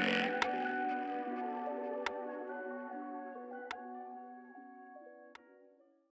energy.